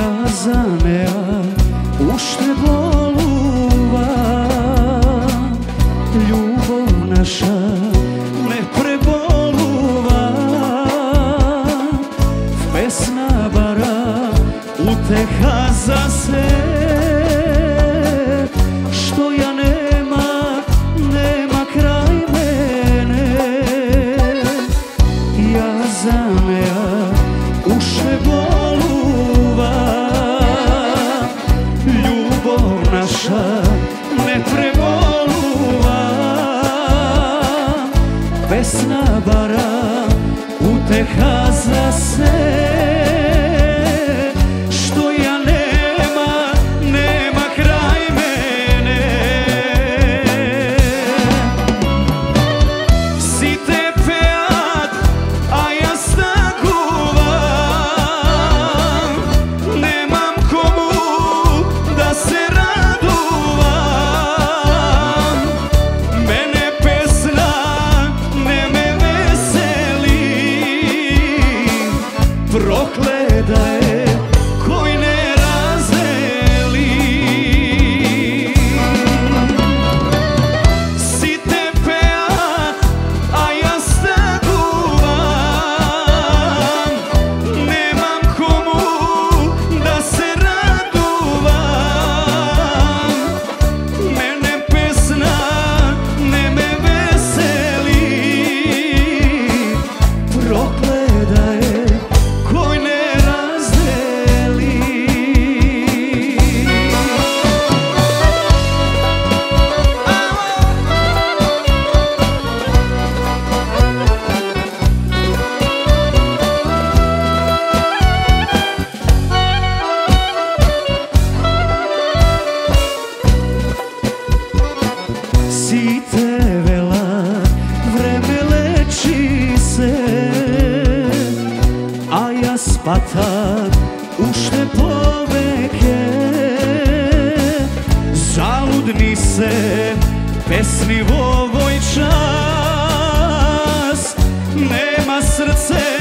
kazanea ušte boluva Ljubav naša ne preboluva. Pesna bara uteha za se Naša ne preboluva Pesna bara uteha za sve ja spatam ušte poveke Zaludni se pesni u ovoj čas. Nema srce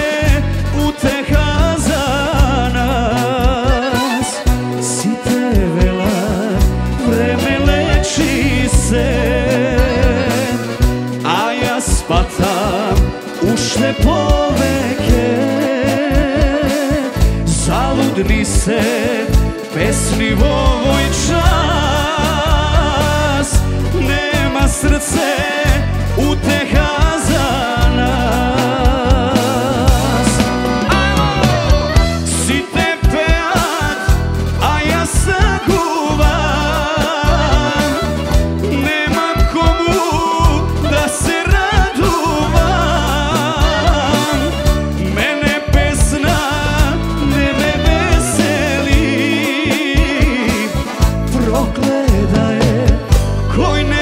Zaludni se pesni u ovoj čas. Nema srce gledaje koji ne